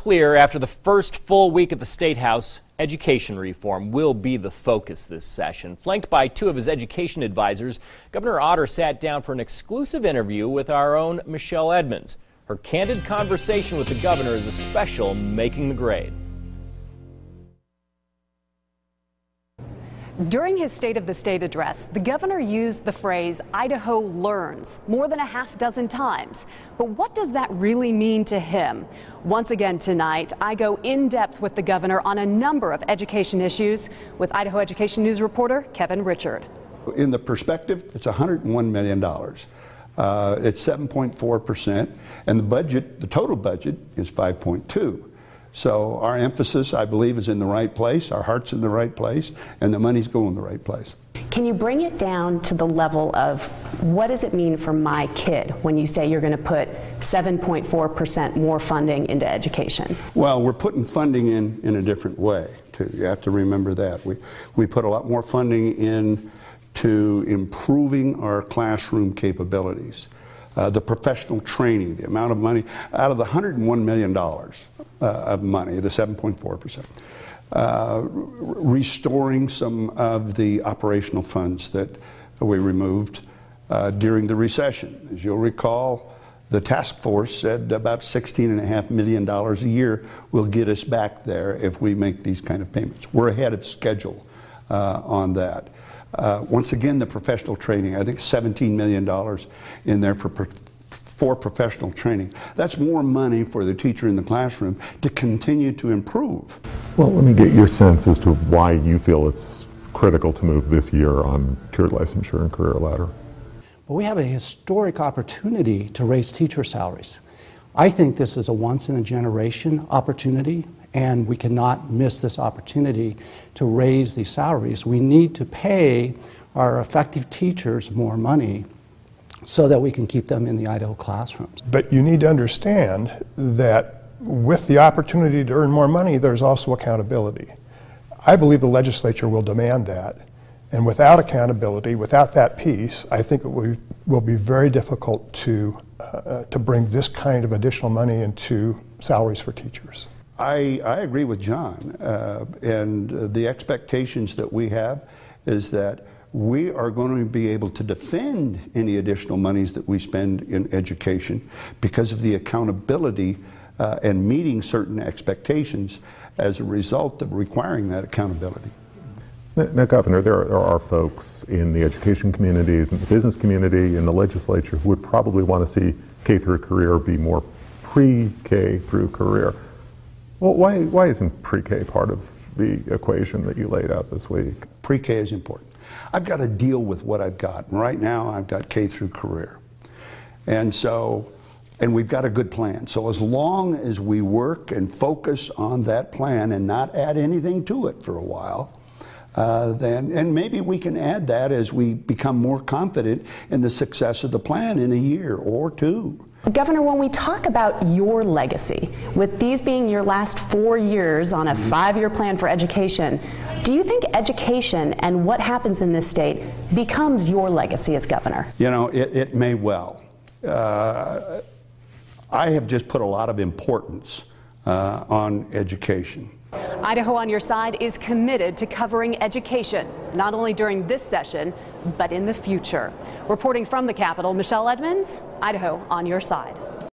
clear after the first full week at the State House, education reform will be the focus this session. Flanked by two of his education advisors, Governor Otter sat down for an exclusive interview with our own Michelle Edmonds. Her candid conversation with the governor is a special Making the Grade. During his State of the State address, the governor used the phrase Idaho learns more than a half dozen times. But what does that really mean to him? Once again tonight, I go in depth with the governor on a number of education issues with Idaho Education News reporter Kevin Richert. In the perspective, it's $101 million. Uh, it's 7.4%, and the budget, the total budget, is 5.2. So our emphasis, I believe, is in the right place, our heart's in the right place, and the money's going the right place. Can you bring it down to the level of what does it mean for my kid when you say you're going to put 7.4% more funding into education? Well, we're putting funding in in a different way, too. You have to remember that. We, we put a lot more funding in to improving our classroom capabilities. Uh, the professional training, the amount of money, out of the $101 million of money, the 7.4%, uh, restoring some of the operational funds that we removed uh, during the recession. As you'll recall, the task force said about $16.5 million a year will get us back there if we make these kind of payments. We're ahead of schedule uh, on that. Uh, once again, the professional training, I think $17 million in there for, for professional training. That's more money for the teacher in the classroom to continue to improve. Well, let me get your sense as to why you feel it's critical to move this year on tiered licensure and career ladder. Well, we have a historic opportunity to raise teacher salaries. I think this is a once in a generation opportunity and we cannot miss this opportunity to raise these salaries. We need to pay our effective teachers more money so that we can keep them in the Idaho classrooms. But you need to understand that with the opportunity to earn more money, there's also accountability. I believe the legislature will demand that. And without accountability, without that piece, I think it will, will be very difficult to, uh, to bring this kind of additional money into salaries for teachers. I, I agree with John. Uh, and the expectations that we have is that we are going to be able to defend any additional monies that we spend in education because of the accountability uh, and meeting certain expectations as a result of requiring that accountability. Now, Governor, there are, there are, folks in the education communities, in the business community, in the legislature who would probably want to see K through career be more pre-K through career. Well, why, why isn't pre-K part of the equation that you laid out this week? Pre-K is important. I've got to deal with what I've got. And right now, I've got K through career. And so, and we've got a good plan. So as long as we work and focus on that plan and not add anything to it for a while, uh, then, and maybe we can add that as we become more confident in the success of the plan in a year or two. Governor, when we talk about your legacy, with these being your last four years on a mm-hmm. five year plan for education, do you think education and what happens in this state becomes your legacy as governor? You know, it, it may well. Uh, I have just put a lot of importance uh, on education. Idaho on Your Side is committed to covering education, not only during this session, but in the future. Reporting from the Capitol, Michelle Edmonds, Idaho on Your Side.